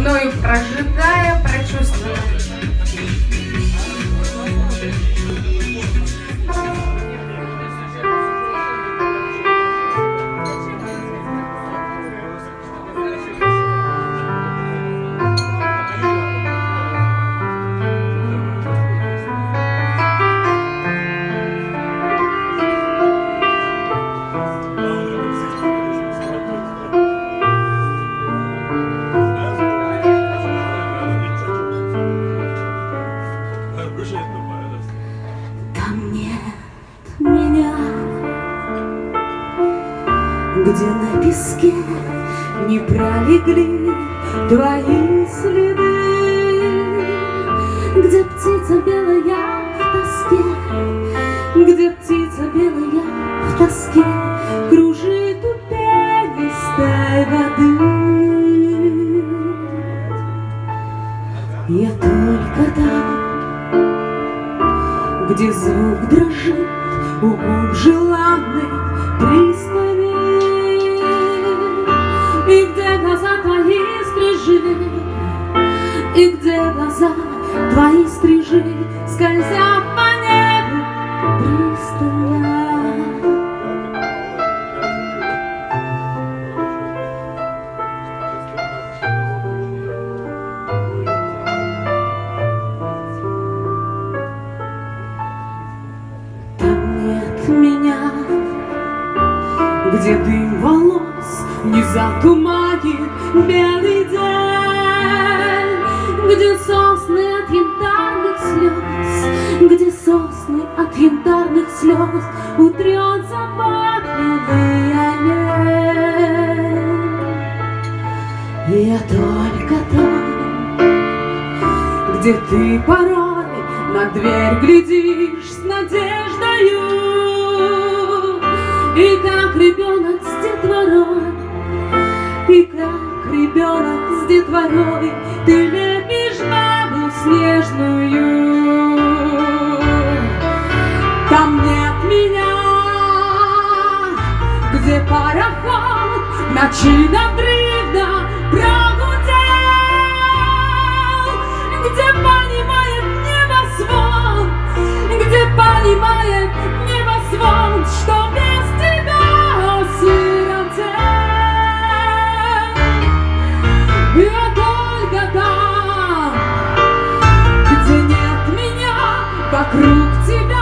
мною прожитая, прочувствована. Нет меня, где на песке не пролегли твои следы, где птица белая в тоске, где птица белая в тоске? Кружит у пенистой воды. Я только там, где звук дрожит у губ желанной пристани, И где глаза твои стрижи, и где глаза твои стрижи меня, где дым волос не затуманит белый день, где сосны от янтарных слез, где сосны от янтарных слез утрет олень. И я только там, где ты порой на дверь глядишь с надеждою, И как ребенок с детворой, И как ребенок с детворой Ты лепишь бабу снежную. Там нет меня, где пароход ночи надрывно прогудел, где понимает небосвод, где понимает вокруг тебя.